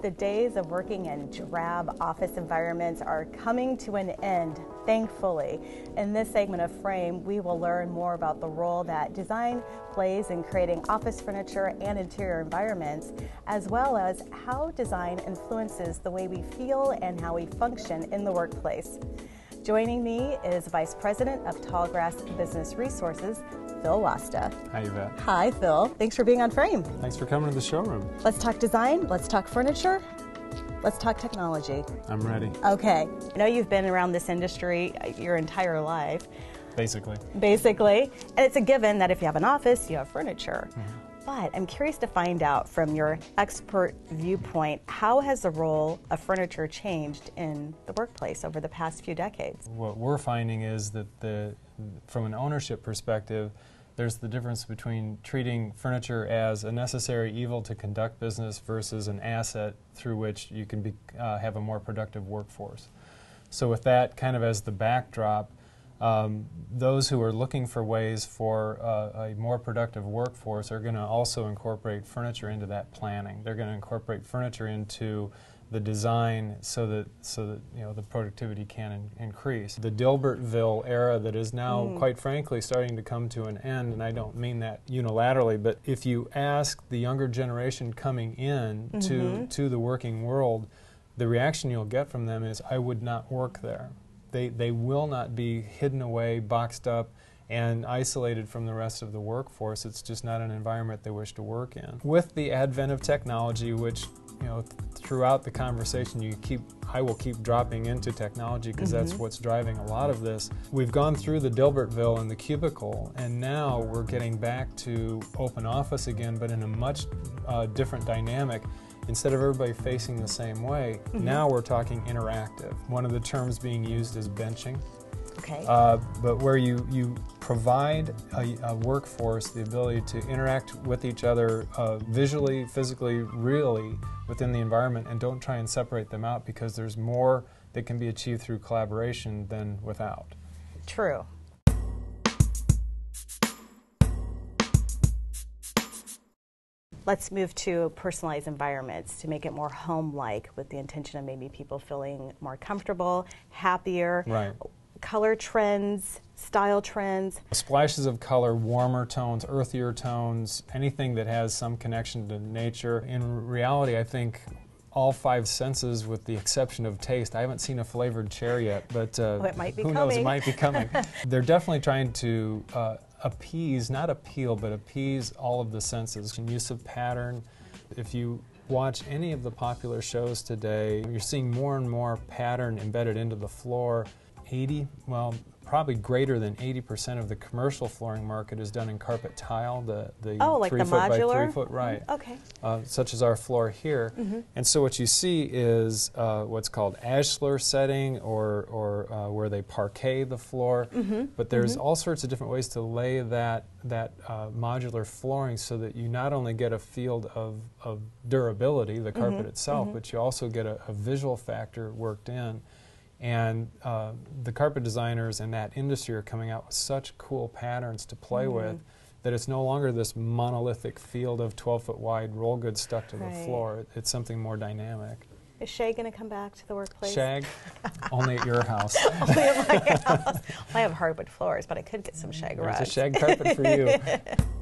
The days of working in drab office environments are coming to an end, thankfully. In this segment of Frame, we will learn more about the role that design plays in creating office furniture and interior environments, as well as how design influences the way we feel and how we function in the workplace. Joining me is Vice President of Tallgrass Business Resources, Phil Wasta. Hi, Yvette. Hi, Phil. Thanks for being on Frame. Thanks for coming to the showroom. Let's talk design, let's talk furniture, let's talk technology. I'm ready. Okay. I know you've been around this industry uh, your entire life, Basically. basically, and it's a given that if you have an office, you have furniture. Mm-hmm. But I'm curious to find out from your expert viewpoint, how has the role of furniture changed in the workplace over the past few decades? What we're finding is that the, from an ownership perspective, there's the difference between treating furniture as a necessary evil to conduct business versus an asset through which you can be, uh, have a more productive workforce. So, with that kind of as the backdrop, um, those who are looking for ways for uh, a more productive workforce are going to also incorporate furniture into that planning. They're going to incorporate furniture into the design so that so that you know the productivity can in- increase. The Dilbertville era that is now, mm. quite frankly, starting to come to an end, and I don't mean that unilaterally, but if you ask the younger generation coming in to mm-hmm. to the working world, the reaction you'll get from them is, "I would not work there." They they will not be hidden away, boxed up. And isolated from the rest of the workforce, it's just not an environment they wish to work in. With the advent of technology, which you know, th- throughout the conversation, you keep, I will keep dropping into technology because that's what's driving a lot of this. We've gone through the Dilbertville and the cubicle, and now we're getting back to open office again, but in a much uh, different dynamic. Instead of everybody facing the same way, now we're talking interactive. One of the terms being used is benching. Okay. Uh, but where you, you provide a, a workforce the ability to interact with each other uh, visually, physically, really within the environment, and don't try and separate them out because there's more that can be achieved through collaboration than without. True. Let's move to personalized environments to make it more home like with the intention of maybe people feeling more comfortable, happier. Right. Color trends, style trends. Splashes of color, warmer tones, earthier tones, anything that has some connection to nature. In reality, I think all five senses, with the exception of taste. I haven't seen a flavored chair yet, but uh, Oh, it might be who knows? It might be coming. They're definitely trying to uh, appease, not appeal, but appease all of the senses. Use of pattern. If you watch any of the popular shows today, you're seeing more and more pattern embedded into the floor. 80, well, probably greater than 80% of the commercial flooring market is done in carpet tile, the, the Oh, like three the foot by three foot, right Okay. uh, such as our floor here. And so what you see is uh, what's called ashlar setting or, or uh, where they parquet the floor. But there's all sorts of different ways to lay that, that uh, modular flooring so that you not only get a field of, of durability, the carpet itself, but you also get a, a visual factor worked in. And uh, the carpet designers in that industry are coming out with such cool patterns to play with that it's no longer this monolithic field of 12 foot wide roll goods stuck to Right. the floor. It- It's something more dynamic. Is Shay going to come back to the workplace? Shag, only at your house. Only at my house. Well, I have hardwood floors, but I could get some shag There's a shag carpet for you.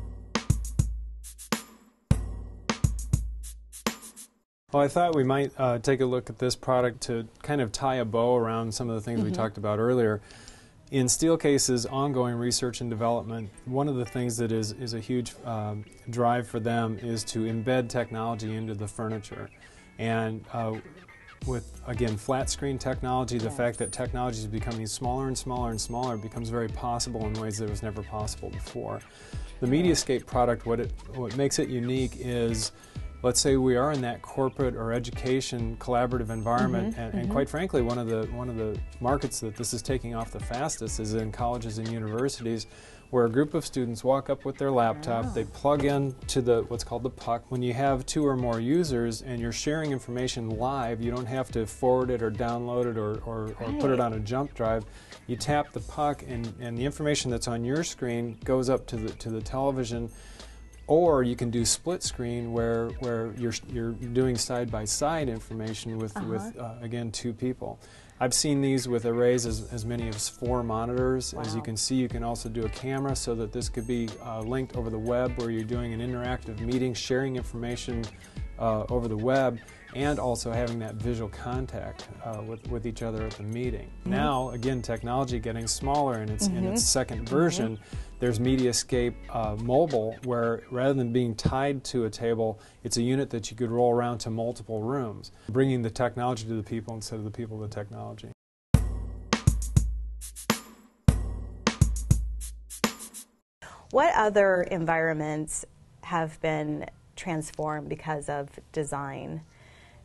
Well, I thought we might uh, take a look at this product to kind of tie a bow around some of the things we talked about earlier. In Steelcase's ongoing research and development, one of the things that is, is a huge um, drive for them is to embed technology into the furniture. And uh, with, again, flat screen technology, the Yes. fact that technology is becoming smaller and smaller and smaller becomes very possible in ways that was never possible before. The Mediascape product, what, it, what makes it unique is let's say we are in that corporate or education collaborative environment mm-hmm. and, and mm-hmm. quite frankly one of the one of the markets that this is taking off the fastest is in colleges and universities where a group of students walk up with their laptop they plug in to the what's called the puck. When you have two or more users and you're sharing information live you don't have to forward it or download it or, or, or put it on a jump drive. You tap the puck and, and the information that's on your screen goes up to the to the television or you can do split screen where where you're you're doing side by side information with Uh-huh. with uh, again two people. I've seen these with arrays as, as many as four monitors. As you can see, you can also do a camera so that this could be uh, linked over the web where you're doing an interactive meeting, sharing information uh, over the web, and also having that visual contact uh, with, with each other at the meeting. Now, again, technology getting smaller in its, in its second version, there's Mediascape uh, Mobile, where rather than being tied to a table, it's a unit that you could roll around to multiple rooms, bringing the technology to the people instead of the people to the technology. What other environments have been transformed because of design?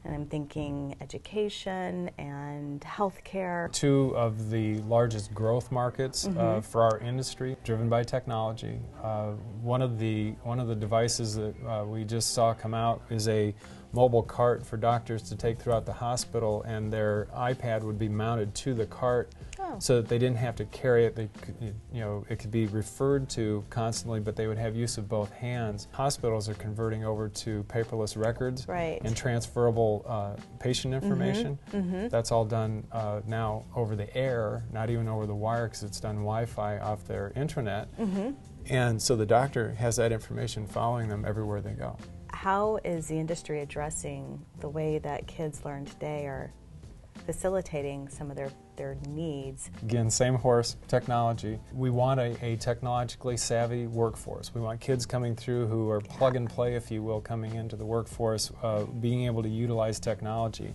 And I'm thinking education and healthcare. Two of the largest growth markets uh, for our industry, driven by technology. Uh, one of the one of the devices that uh, we just saw come out is a mobile cart for doctors to take throughout the hospital, and their iPad would be mounted to the cart, Oh. so that they didn't have to carry it. They could, you know, it could be referred to constantly, but they would have use of both hands. Hospitals are converting over to paperless records Right. and transferable uh, patient information. Mm-hmm. That's all done uh, now over the air, not even over the wire because it's done Wi Fi off their intranet. Mm-hmm. And so the doctor has that information following them everywhere they go. How is the industry addressing the way that kids learn today or facilitating some of their, their needs? Again, same horse, technology. We want a, a technologically savvy workforce. We want kids coming through who are plug and play, if you will, coming into the workforce, uh, being able to utilize technology.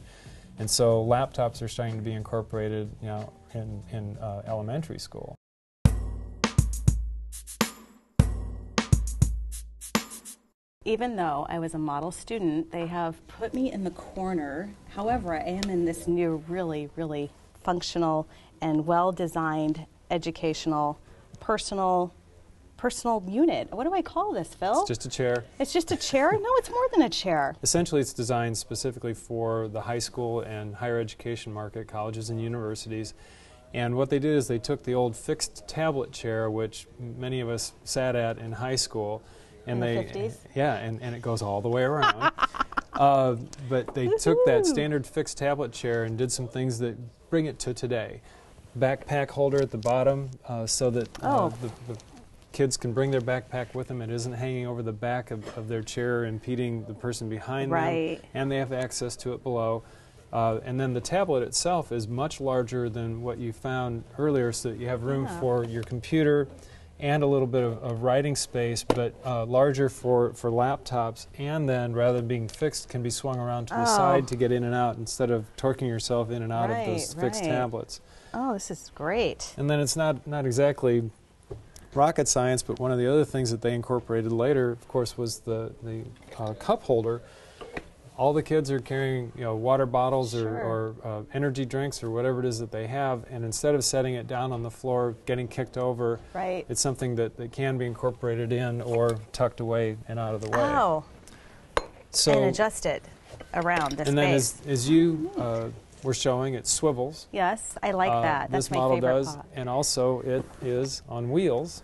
And so laptops are starting to be incorporated, you know, in, in uh, elementary school. Even though I was a model student, they have put me in the corner. However, I am in this new, really, really functional and well designed educational, personal, personal unit. What do I call this, Phil? It's just a chair. It's just a chair? No, it's more than a chair. Essentially, it's designed specifically for the high school and higher education market, colleges and universities. And what they did is they took the old fixed tablet chair, which many of us sat at in high school, and In the they 50s? yeah, and, and it goes all the way around. uh, but they took that standard fixed tablet chair and did some things that bring it to today. Backpack holder at the bottom, uh, so that uh, Oh. the, the kids can bring their backpack with them. It isn't hanging over the back of, of their chair, impeding the person behind Right. them, and they have access to it below. Uh, and then the tablet itself is much larger than what you found earlier, so that you have room Yeah. for your computer and a little bit of, of writing space, but uh, larger for, for laptops. And then, rather than being fixed, can be swung around to the Oh. side to get in and out instead of torquing yourself in and out of those fixed right. tablets. Oh, this is great. And then it's not, not exactly rocket science, but one of the other things that they incorporated later, of course, was the, the uh, cup holder. All the kids are carrying, you know, water bottles or, Sure. or uh, energy drinks or whatever it is that they have, and instead of setting it down on the floor, getting kicked over, Right. it's something that, that can be incorporated in or tucked away and out of the way. Oh, so and adjust it around the and then as, as you uh, were showing, it swivels. yes, I like Uh, that. That's this model does, part. and also it is on wheels.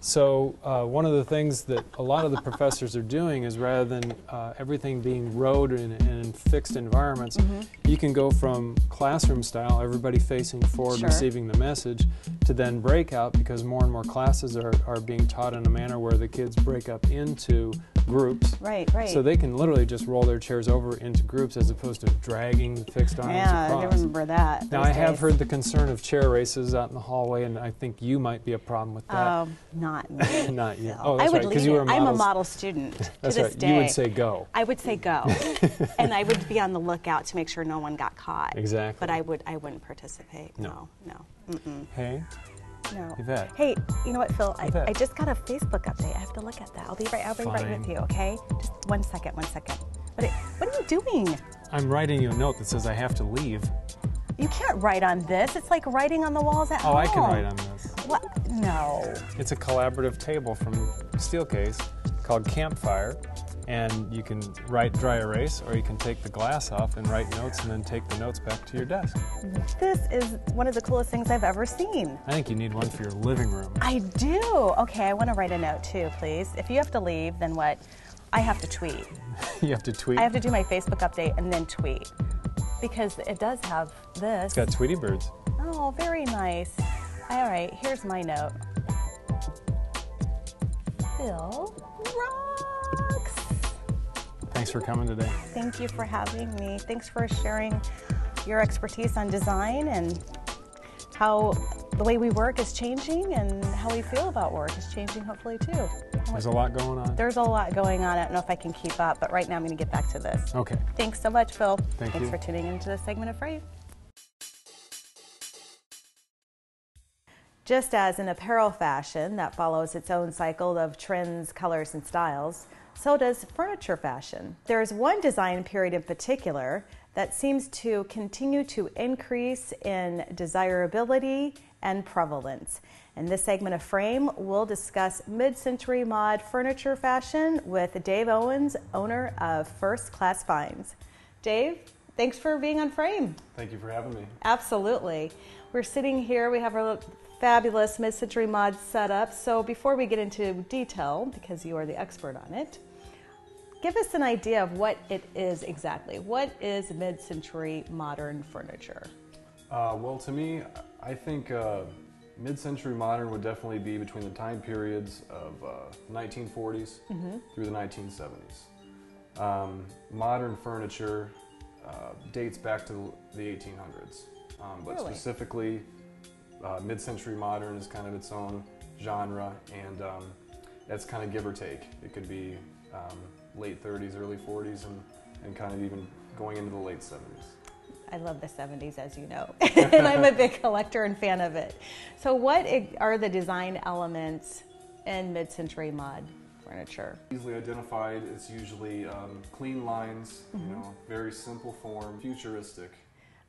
So uh, one of the things that a lot of the professors are doing is rather than uh, everything being rowed in, in fixed environments, Mm-hmm. you can go from classroom style, everybody facing forward, Sure. receiving the message, to then breakout because more and more classes are, are being taught in a manner where the kids break up into groups. Right, right. So they can literally just roll their chairs over into groups as opposed to dragging the fixed arms yeah, I remember that. Now, I have heard the concern of chair races out in the hallway, and I think you might be a problem with that. Um, not me. Not you. Oh, I that's would right, lead you were a I'm a model student to That's this right. day. You would say go. I would say go, and I would be on the lookout to make sure no one got caught. Exactly. But I would, I wouldn't participate. No. no, no. Mm-mm. Hey, No. Yvette. Hey, you know what, Phil? I, I just got a Facebook update. I have to look at that. I'll be right. I'll be right with you. Okay? Just one second. One second. What are, what are you doing? I'm writing you a note that says I have to leave. You can't write on this. It's like writing on the walls at Oh, home. I can write on this. What? No. It's a collaborative table from Steelcase called Campfire. and you can write dry erase, or you can take the glass off and write notes, and then take the notes back to your desk. This is one of the coolest things I've ever seen. I think you need one for your living room. I do. Okay, I want to write a note too, please. If you have to leave, then what? I have to tweet. you have to tweet. I have to do my Facebook update and then tweet because it does have this. It's got Tweety birds. Oh, very nice. All right, here's my note. Phil rocks. Thanks for coming today. Thank you for having me. Thanks for sharing your expertise on design and how the way we work is changing and how we feel about work is changing, hopefully, too. There's a lot going on. There's a lot going on. I don't know if I can keep up, but right now I'm going to get back to this. Okay. Thanks so much, Phil. Thank Thanks you. for tuning into this segment of Frame. Just as in apparel fashion that follows its own cycle of trends, colors, and styles, so does furniture fashion. There is one design period in particular that seems to continue to increase in desirability and prevalence. In this segment of Frame, we'll discuss mid century mod furniture fashion with Dave Owens, owner of First Class Finds. Dave, thanks for being on Frame. Thank you for having me. Absolutely. We're sitting here, we have our fabulous mid century mod setup. So before we get into detail, because you are the expert on it, give us an idea of what it is exactly. What is mid century modern furniture? Uh, well, to me, I think uh, mid-century modern would definitely be between the time periods of uh, 1940s through the 1970s. Um, modern furniture uh, dates back to the 1800s, um, but Really? specifically, uh, mid-century modern is kind of its own genre, and um, that's kind of give or take. It could be um, late 30s, early 40s, and, and kind of even going into the late 70s. I love the 70s, as you know, and I'm a big collector and fan of it. So, what are the design elements in mid century mod furniture? Easily identified, it's usually um, clean lines, you know, very simple form, futuristic.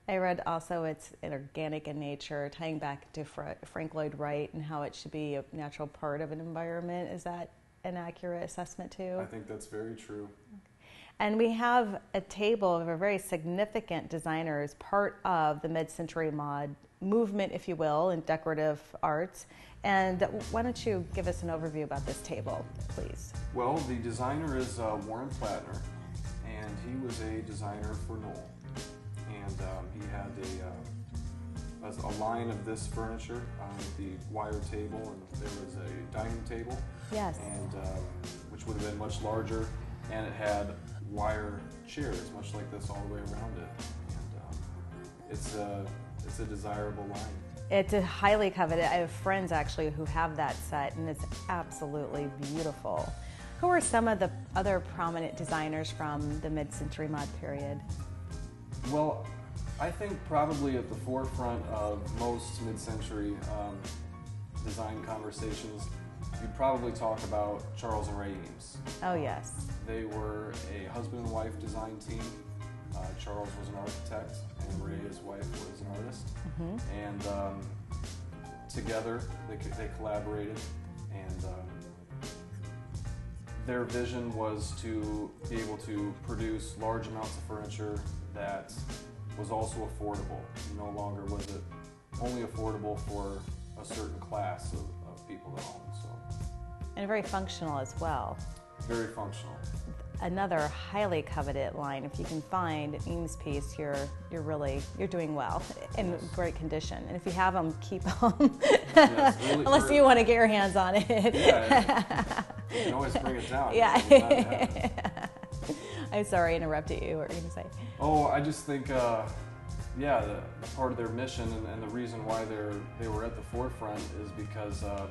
I read also it's organic in nature, tying back to Fra- Frank Lloyd Wright and how it should be a natural part of an environment. Is that an accurate assessment too? I think that's very true. And we have a table of a very significant designers, part of the mid-century mod movement, if you will, in decorative arts. And why don't you give us an overview about this table, please? Well, the designer is uh, Warren Platner, and he was a designer for Knoll. And um, he had a, uh, a, line of this furniture, um, the wire table, and there was a dining table, Yes. and um, which would have been much larger, and it had wire chairs, much like this, all the way around it. And um, it's a it's a desirable line. It's a highly coveted. I have friends actually who have that set, and it's absolutely beautiful. Who are some of the other prominent designers from the mid-century mod period? Well, I think probably at the forefront of most mid-century um, design conversations, you'd probably talk about Charles and Ray Eames. Oh yes, They were a husband and wife design team. Uh, Charles was an architect, and Ray, his wife, was an artist. And um, together, they, they collaborated, and um, their vision was to be able to produce large amounts of furniture that was also affordable. No longer was it only affordable for a certain class of, of people to own. So, and very functional as well. very functional. Another highly coveted line. If you can find an Eames piece, you're you're really you're doing well in Yes. great condition. And if you have them, keep them. Yes, really- Unless you want to get your hands on it. Yeah, you can always bring it down. Yeah. It's not bad. I'm sorry, I interrupted you. What were you going to say? Oh, I just think, uh, yeah, the, part of their mission and, and the reason why they're they were at the forefront is because um,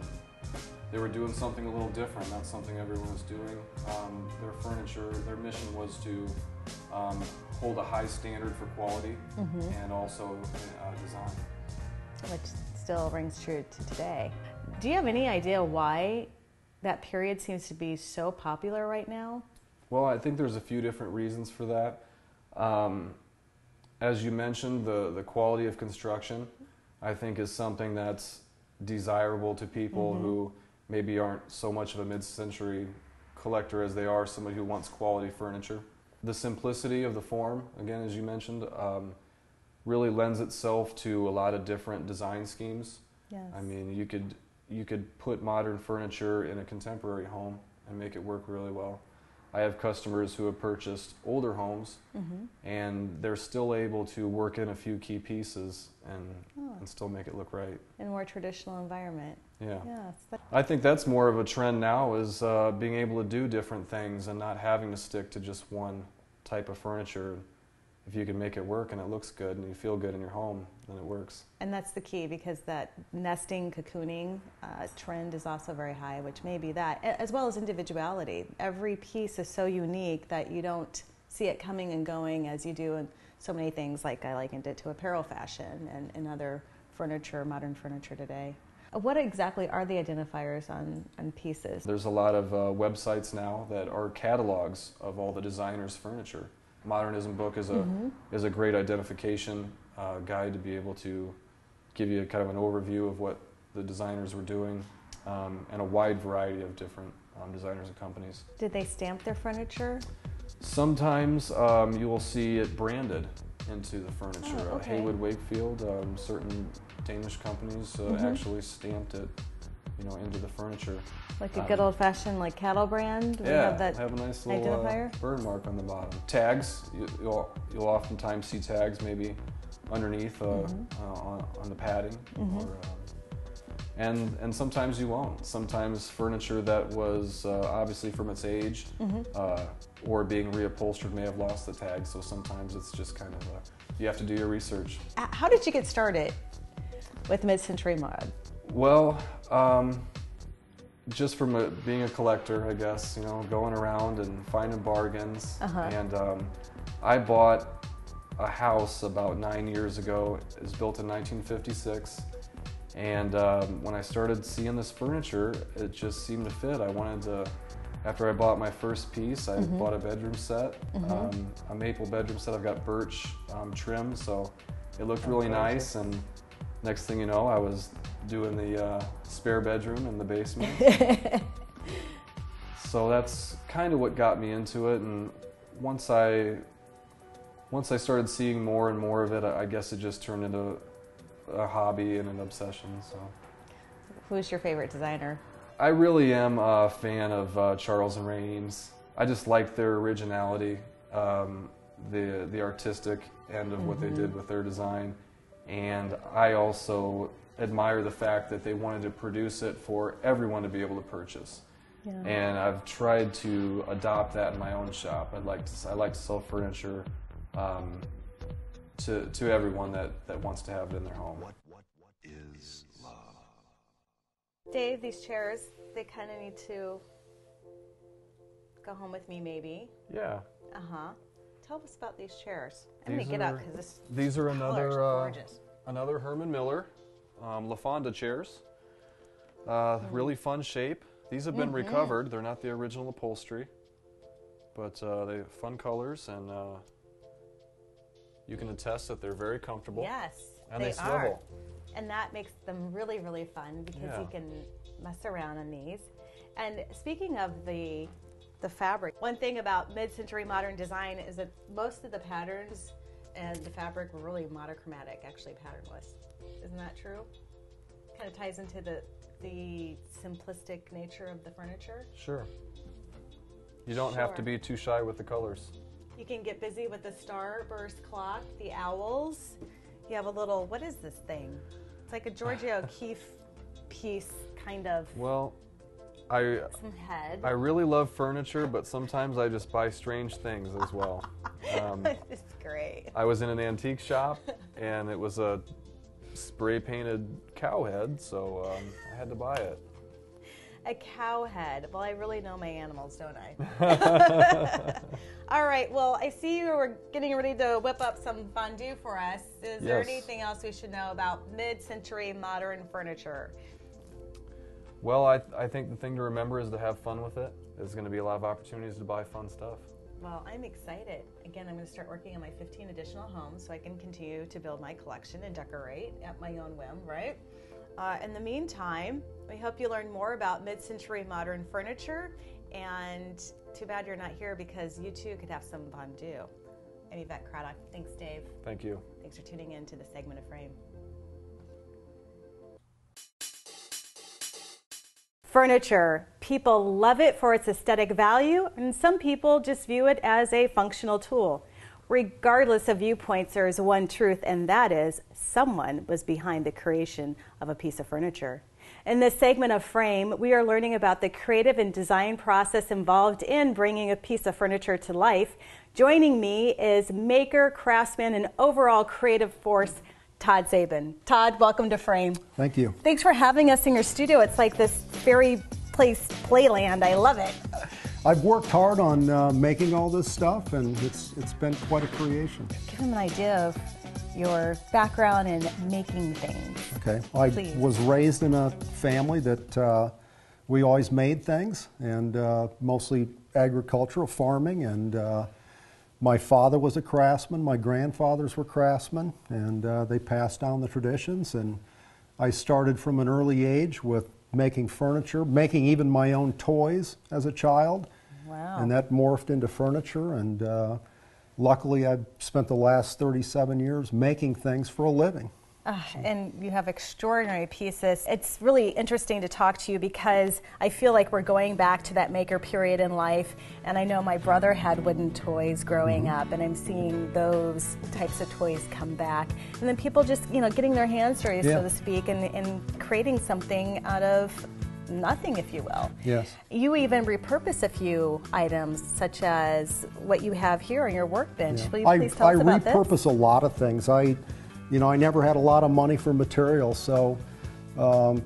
they were doing something a little different, not something everyone was doing. Um, their furniture, their mission was to um, hold a high standard for quality and also uh, design. Which still rings true to today. Do you have any idea why that period seems to be so popular right now? Well, I think there's a few different reasons for that. Um, as you mentioned, the, the quality of construction, I think, is something that's desirable to people who maybe aren't so much of a mid century collector as they are somebody who wants quality furniture. The simplicity of the form, again, as you mentioned, um, really lends itself to a lot of different design schemes. Yes. I mean, you could you could put modern furniture in a contemporary home and make it work really well. I have customers who have purchased older homes mm-hmm. and they're still able to work in a few key pieces and, Oh. and still make it look right. in a more traditional environment. Yeah. I think that's more of a trend now is uh, being able to do different things and not having to stick to just one type of furniture. If you can make it work and it looks good and you feel good in your home, then it works. And that's the key because that nesting, cocooning uh, trend is also very high, which may be that, as well as individuality. Every piece is so unique that you don't see it coming and going as you do in so many things, like I likened it to apparel fashion and, and other furniture, modern furniture today. What exactly are the identifiers on, on pieces? There's a lot of uh, websites now that are catalogs of all the designers' furniture. Modernism book is a Mhm. is a great identification uh, guide to be able to give you kind of an overview of what the designers were doing um, and a wide variety of different um, designers and companies. Did they stamp their furniture? Sometimes um, you will see it branded into the furniture. Oh, Uh. Heywood Wakefield, um, certain Danish companies uh, Mhm. actually stamped it, you know, into the furniture. Like a Um, good old fashioned like cattle brand? We yeah, have that a nice little uh, bird mark on the bottom. Tags, you, you'll you'll oftentimes see tags maybe underneath uh, Mhm. uh, on, on the padding, Mhm. or, um, and and sometimes you won't. Sometimes furniture that was uh, obviously from its age Mhm. uh, or being reupholstered may have lost the tag. So sometimes it's just kind of a, you have to do your research. Uh, How did you get started with mid-century mod? Well, um, just from a, being a collector, I guess, you know, going around and finding bargains. Uh-huh. And um, I bought a house about nine years ago. It was built in 1956. And um, when I started seeing this furniture, it just seemed to fit. I wanted to, after I bought my first piece, I Mhm. bought a bedroom set, Mhm. um, a maple bedroom set. I've got birch um, trim, so it looked really nice. And next thing you know, I was doing the uh, spare bedroom in the basement. so that's kind of what got me into it. And once I once I started seeing more and more of it, I I guess it just turned into a hobby and an obsession. So Who's your favorite designer? I really am a fan of uh, Charles and Ray Eames. I just like their originality, um, the the artistic end of what they did with their design, and I also admire the fact that they wanted to produce it for everyone to be able to purchase. Yeah. And I've tried to adopt that in my own shop. I'd like to I like to sell furniture um, to to everyone that, that wants to have it in their home. What what what is love? Dave, these chairs, they kind of need to go home with me, maybe. Yeah. Uh huh. Tell us about these chairs. I'm These gonna get up because this These are color's another uh, gorgeous. another Herman Miller um, LaFonda chairs. Uh, Really fun shape. These have been Mhm. recovered. They're not the original upholstery, but uh, they have fun colors, and uh, you can attest that they're very comfortable. Yes, and they, they, swivel. are, and that makes them really, really fun because Yeah. you can mess around on these. And speaking of the the fabric, one thing about mid-century modern design is that most of the patterns and the fabric were really monochromatic, actually patternless. Isn't that true? Kind of ties into the the simplistic nature of the furniture. Sure. You don't have to be too shy with the colors. You can get busy with the starburst clock, the owls. You have a little, what is this thing? It's like a Georgia O'Keeffe piece, kind of, Well, I some head. I really love furniture, but sometimes I just buy strange things as well. Um, it's great. I was in an antique shop, and it was a spray painted cow head, so um, I had to buy it. A cow head. Well, I really know my animals, don't I? All right. Well, I see you were getting ready to whip up some fondue for us. Is there anything else we should know about mid-century modern furniture? Well, I, I think the thing to remember is to have fun with it. There's going to be a lot of opportunities to buy fun stuff. Well, I'm excited. Again, I'm going to start working on my 15 additional homes so I can continue to build my collection and decorate at my own whim, right? Uh, in the meantime, we hope you learn more about mid century modern furniture And too bad you're not here because you too could have some fondue. I'm Yvette Craddock. Thanks, Dave. Thank you. Thanks for tuning in to the segment of Frame. Furniture. People love it for its aesthetic value, and some people just view it as a functional tool. Regardless of viewpoints, there is one truth, and that is someone was behind the creation of a piece of furniture. In this segment of Frame, we are learning about the creative and design process involved in bringing a piece of furniture to life. Joining me is maker, craftsman, and overall creative force, Todd Sabin. Todd, welcome to Frame. Thank you. Thanks for having us in your studio. It's like this fairy place playland. I love it. I've worked hard on uh, making all this stuff, and it's it's been quite a creation. Give them an idea of your background in making things. Okay, I Please. was raised in a family that uh, we always made things, and uh, mostly agricultural farming. And uh, my father was a craftsman. My grandfathers were craftsmen, and uh, they passed down the traditions. And I started from an early age with making furniture, making even my own toys as a child. Wow. And that morphed into furniture. And uh, luckily, I've spent the last 37 years making things for a living. Ah, and you have extraordinary pieces. It's really interesting to talk to you because I feel like we're going back to that maker period in life. And I know my brother had wooden toys growing Mm-hmm. up, and I'm seeing those types of toys come back. And then people just, you know, getting their hands dirty, Yeah. so to speak, and, and creating something out of nothing, if you will. Yes. You even repurpose a few items, such as what you have here on your workbench. Will you I, please tell I us about this? repurpose a lot of things. I, you know, I never had a lot of money for materials, so um,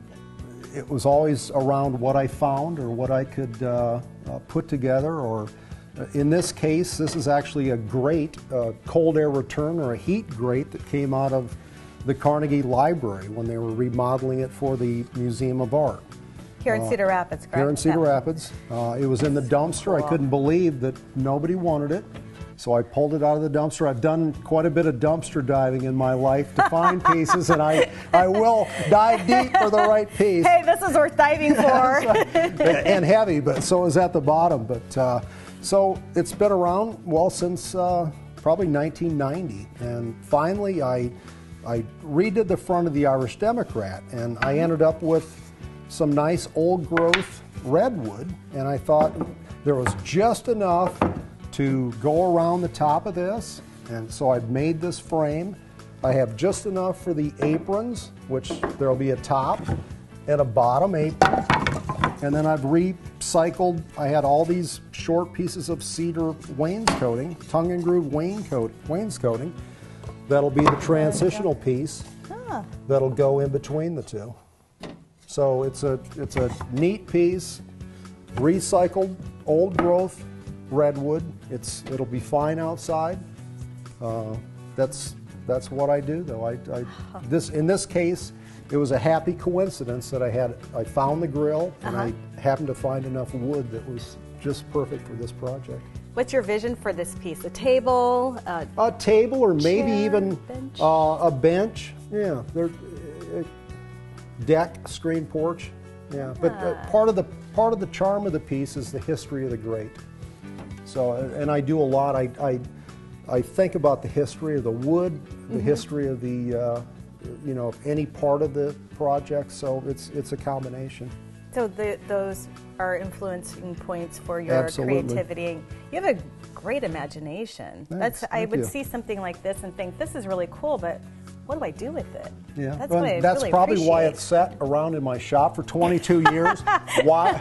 it was always around what I found or what I could uh, uh, put together. Or uh, in this case, this is actually a grate, a cold air return or a heat grate that came out of the Carnegie Library when they were remodeling it for the Museum of Art. Here in Cedar Rapids, correct? Here in Cedar Yeah. Rapids. Uh, it was in the dumpster. I couldn't believe that nobody wanted it. So I pulled it out of the dumpster. I've done quite a bit of dumpster diving in my life to find pieces, and I, I will dive deep for the right piece. Hey, this is worth diving for. and heavy, but so is at the bottom. But uh, so it's been around well since uh, probably 1990, and finally I I redid the front of the Irish Democrat, and I ended up with some nice old growth redwood, and I thought there was just enough to go around the top of this, and so I've made this frame. I have just enough for the aprons, which there'll be a top and a bottom apron. And then I've recycled, I had all these short pieces of cedar wainscoting, tongue and groove wainscot, wainscoting. That'll be the transitional piece that'll go in between the two. So it's a, it's a neat piece, recycled old growth redwood. It's, it'll be fine outside. Uh, that's, that's what I do though. I, I, this, in this case, it was a happy coincidence that I had, I found the grill and I happened to find enough wood that was just perfect for this project. What's your vision for this piece? A table? Uh, A table or maybe Chair, even bench? uh, a bench. Yeah, there, uh, deck, screen porch. Yeah, but uh, part of the part of the charm of the piece is the history of the grate. So, and I do a lot. I, I, I think about the history of the wood, the history of the, uh, you know, any part of the project. So it's it's a combination. so the, those are influencing points for your Absolutely. creativity. You have a great imagination. Thanks, That's I thank would you. see something like this and think this is really cool, but what do I do with it? Yeah, that's well, that's really probably why appreciate. it's sat around in my shop for 22 years. why?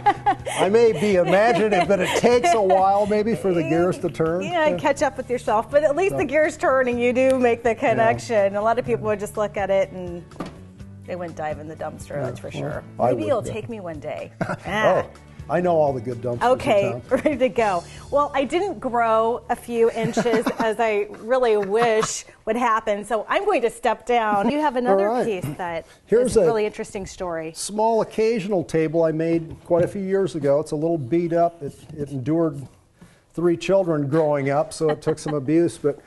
I may be imaginative, but it takes a while maybe for the gears to turn. Yeah, catch up with yourself, but at least the gears turn and you do make the connection. A lot of people would just look at it and they wouldn't dive in the dumpster, that's for well, sure. I Maybe you'll yeah. take me one day. Oh. I know all the good dumpsters. Okay, ready to go. Well, I didn't grow a few inches as I really wish would happen, so I'm going to step down. You have another right. piece that Here's is a a- really interesting story. Small occasional table I made quite a few years ago. It's a little beat up. It, it endured three children growing up, so it took some abuse. But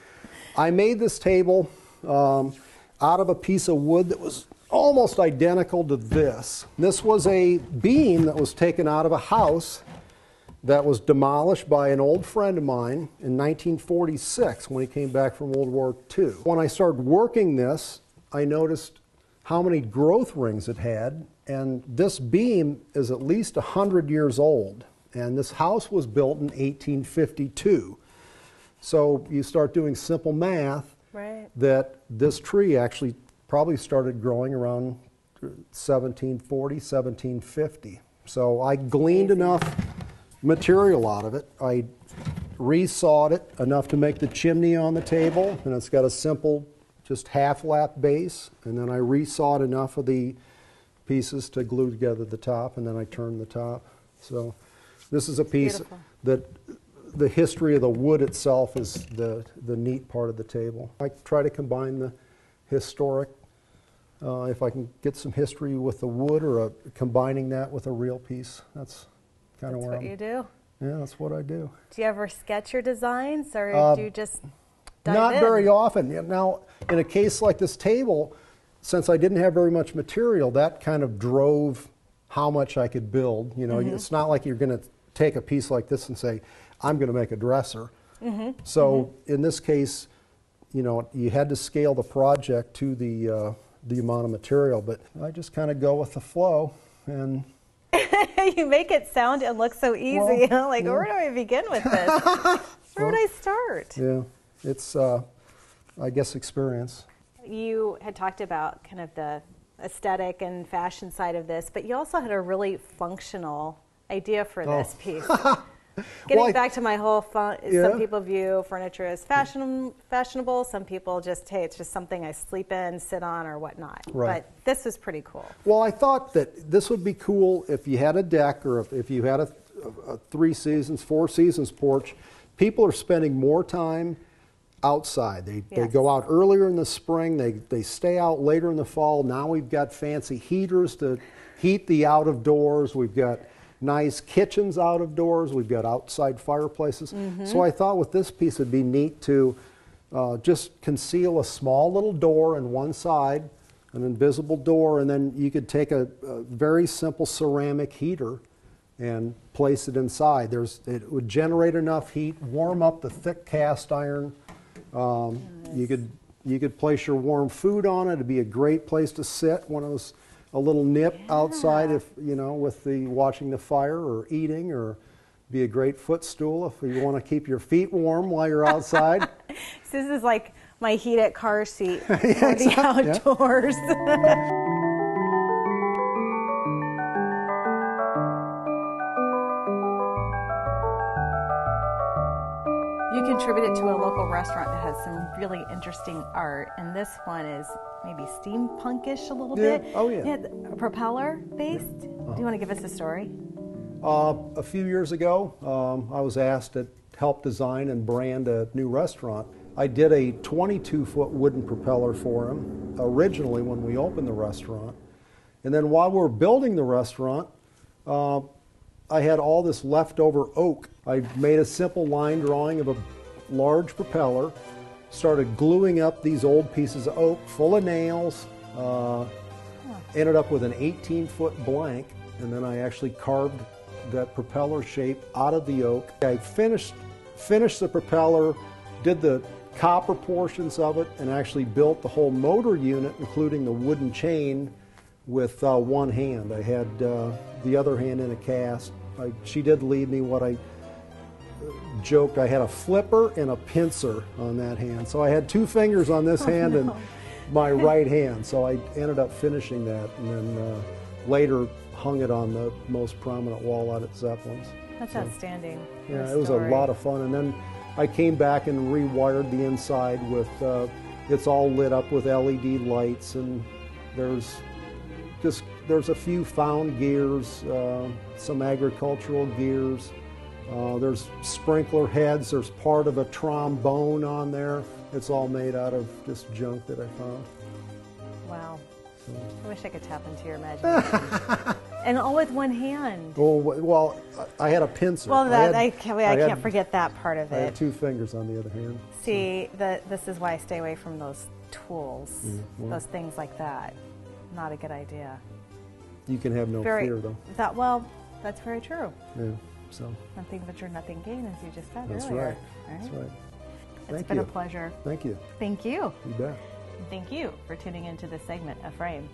I made this table um, out of a piece of wood that was almost identical to this. This was a beam that was taken out of a house that was demolished by an old friend of mine in 1946 when he came back from World War II. When I started working this, I noticed how many growth rings it had, and this beam is at least 100 years old. And this house was built in 1852. So you start doing simple math Right. that this tree actually probably started growing around 1740, 1750. So I gleaned enough material out of it. I resawed it enough to make the chimney on the table, and it's got a simple, just half lap base. And then I resawed enough of the pieces to glue together the top, and then I turned the top. So this is a piece Beautiful. that the history of the wood itself is the, the neat part of the table. I try to combine the historic, uh, if I can get some history with the wood or a, combining that with a real piece. That's kind of That's where what I'm. you do. Yeah, that's what I do. Do you ever sketch your designs or Uh, do you just Not in? very often. Now, in a case like this table, since I didn't have very much material, that kind of drove how much I could build. You know, Mm-hmm. it's not like you're going to take a piece like this and say, I'm going to make a dresser. Mm-hmm. So in this case, you know, you had to scale the project to the uh, the amount of material, but I just kind of go with the flow and. you make it sound and look so easy. Well, like, yeah. where do I begin with this? where would I start? Yeah, it's, uh, I guess, experience. You had talked about kind of the aesthetic and fashion side of this, but you also had a really functional idea for this piece. Getting. I- back to my whole fun, Yeah. some people view furniture as fashion, fashionable. Some people just, hey, it's just something I sleep in, sit on, or whatnot. Right. But this was pretty cool. Well, I thought that this would be cool if you had a deck or if, if you had a, a three seasons, four seasons porch. People are spending more time outside. They, they go out earlier in the spring, they, they stay out later in the fall. Now we've got fancy heaters to heat the out of doors. We've got nice kitchens out of doors. We've got outside fireplaces. So I thought with this piece it'd be neat to uh, just conceal a small little door on one side, an invisible door, and then you could take a, a very simple ceramic heater and place it inside. There's, it would generate enough heat, warm up the thick cast iron. Um, You could you could place your warm food on it. It'd be a great place to sit. One of those a little nip outside if you know with the watching the fire or eating or be a great footstool if you want to keep your feet warm while you're outside. So this is like my heated car seat for the exactly, yeah. outdoors. You contributed to a local restaurant that has some really interesting art, and this one is maybe steampunkish a little Yeah, bit. oh, yeah. yeah propeller based. Do you want to give us a story? Uh, a few years ago, um, I was asked to help design and brand a new restaurant. I did a 22 foot wooden propeller for him originally when we opened the restaurant. And then while we were building the restaurant, uh, I had all this leftover oak. I made a simple line drawing of a large propeller, started gluing up these old pieces of oak full of nails, uh, ended up with an 18 foot blank, and then I actually carved that propeller shape out of the oak. I finished, finished the propeller, did the copper portions of it, and actually built the whole motor unit, including the wooden chain, with uh, one hand. I had uh, the other hand in a cast. I, she did leave me what I joked I had a flipper and a pincer on that hand. So I had two fingers on this hand and my right hand. So I ended up finishing that and then uh, later hung it on the most prominent wall out at Zeppelin's. That's outstanding. Yeah, it was a lot of fun. And then I came back and rewired the inside with, uh, it's all lit up with LED lights and there's just, there's a few found gears, uh, some agricultural gears. Uh, there's sprinkler heads. There's part of a trombone on there. It's all made out of just junk that I found. Wow. I wish I could tap into your imagination. and all with one hand. Oh well, I had a pincer. Well, that had- I, can't, I, had- can't forget that part of it. I had two fingers on the other hand. See, the, this is why I stay away from those tools, Mm, well. those things like that. Not a good idea. You can have no Very fear though. that well, that's very true. Yeah. So Nothing venture, nothing gain, as you just said that's earlier. right. That's right. It's Thank been you. a pleasure. Thank you. Thank you. You bet. Thank you for tuning into this segment of Frame.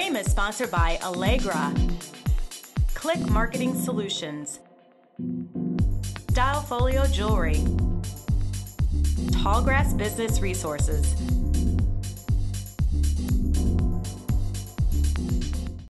Frame is sponsored by Allegra, Click Marketing Solutions, Style Folio Jewelry, Tallgrass Business Resources,